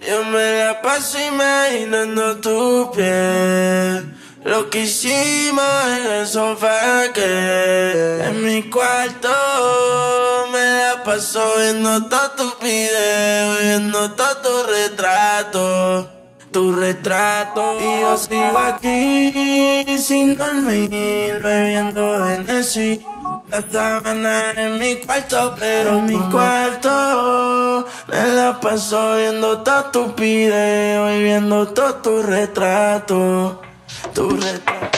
Yo me la paso imaginando tu piel. Lo que hicimos en el sofá que en mi cuarto me la paso viendo todos tus videos, viendo todo tu retrato, tu retrato. Y yo sigo aquí sin dormir, bebiendo Hennessy. La sábana en mi cuarto, pero en mi cuarto me la paso viendo todos tus videos y viendo todo tu retrato tu retrato.